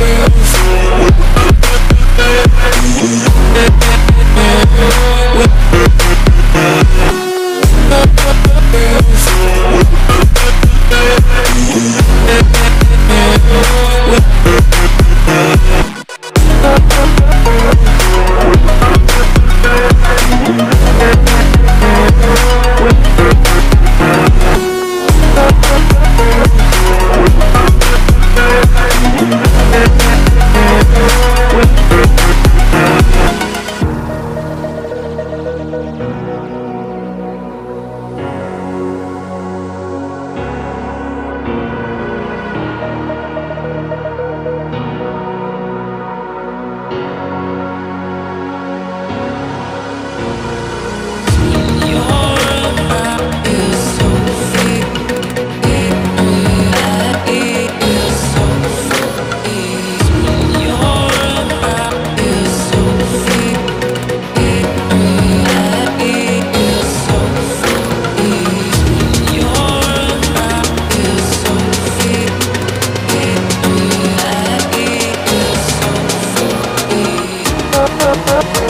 We'll up, up, up.